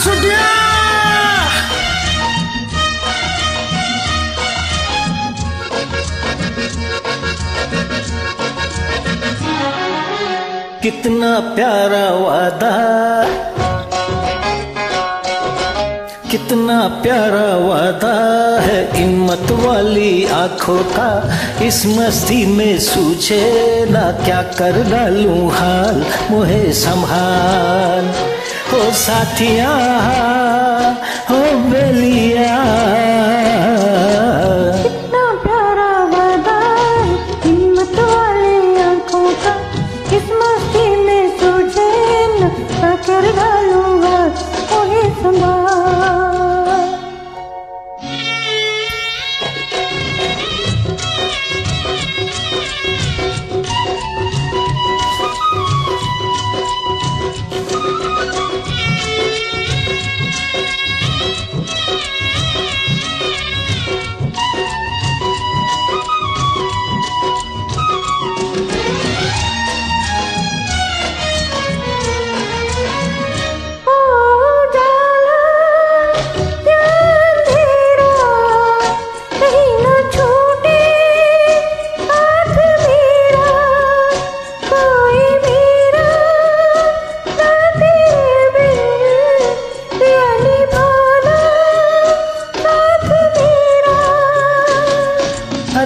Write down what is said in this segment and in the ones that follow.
सुटिया कितना प्यारा वादा। कितना प्यारा वादा है इन मत वाली आँखों का। इस मस्ती में सूझे ना क्या कर डालूं हाल, मुहे संभाल। हो साथिया, हो बेलिया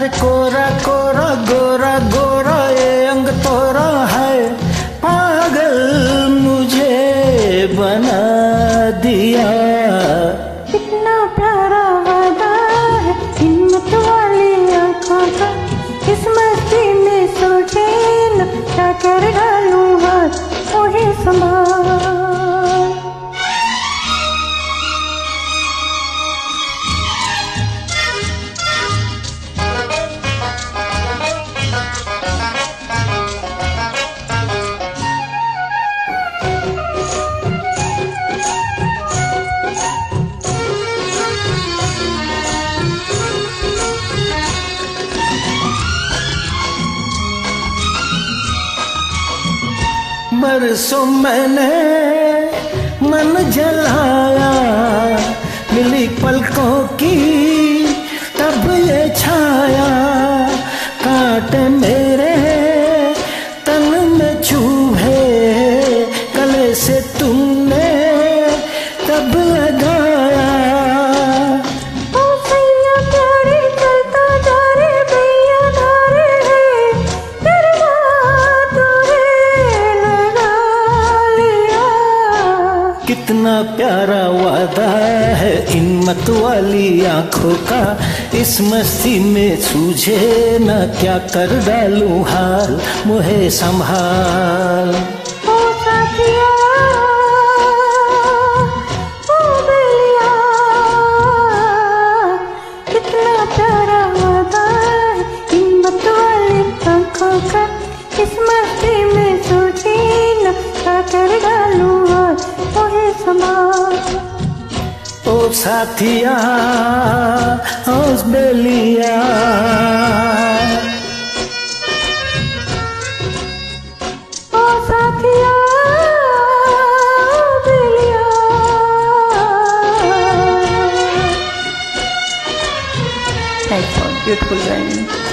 अरे कोरा कोरा गोरा गोरा बरसों मैंने मन जलाया। कितना प्यारा वादा है इन मत वाली आँखों का। इस मस्ती में सूझे न क्या कर डालू हाल, मुहे संभाल। मस्ती में सोची न कर डालूँगा वही ओ साथिया ओ बेलिया ओ साथिया beautiful rhyme.